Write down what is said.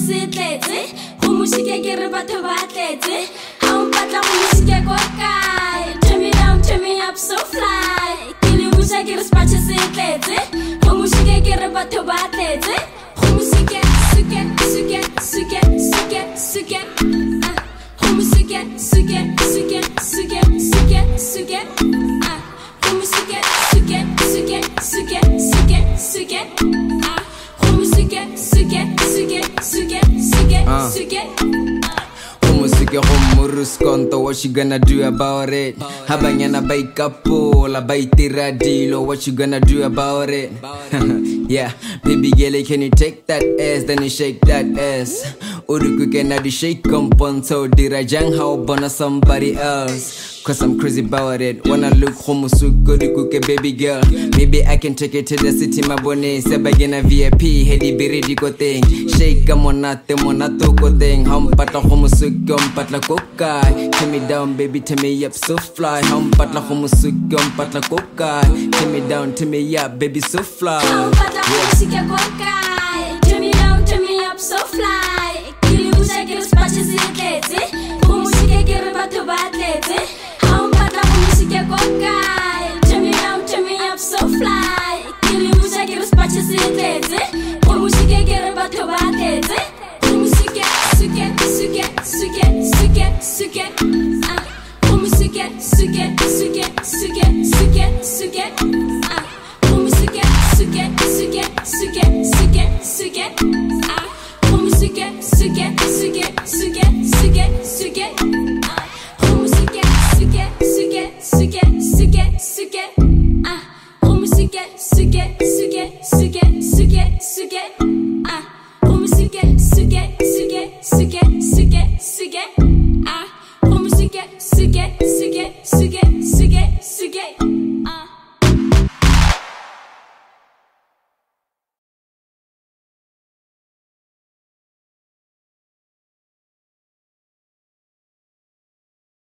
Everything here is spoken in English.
tletse go mosike ke re batho ba tletse ga o mpatla go mosike ko kae turn me so fly ke le busa ke re sepatšhe se tletse go mosike ke re batho ba tletse go mosike suke suke suke suke suke ah. go mosike suke suke suke suke suke ah. go mosike suke suke suke suke suke ah. go mosike suke suke suke suke Ah. homuruskonto what you gonna do about it Habanyana baikapola baitira dilo what you gonna do about it Yeah baby girl can you take that ass? Then you shake that ass. Uruku can do shake componto dira jang how bona somebody else. Cause I'm crazy about it. Wanna look homo homusuko kuke baby girl. Maybe I can take it to the city my mabone Sebagena VIP Hedi biridi ko thing Shake ka monate monato ko thing Hampatla homusuko mpatla kokai Take me down baby take me up so fly. Hampatla homusuko mpatla kokai Take me down take me up baby so fly How mpatla go mosike ko kae turn me down turn me up so fly. Ke le busa ke re sepatšhe se tletse go mosike ke re batho ba tletse ga o mpatla go mosike ko kae turn me down turn me up so fly. Ke le busa ke re sepatšhe se tletse go mosike ke re batho ba tletse go mosike suke suke suke suke suke. Ah. suke suke suke suget, suget, suget, suget.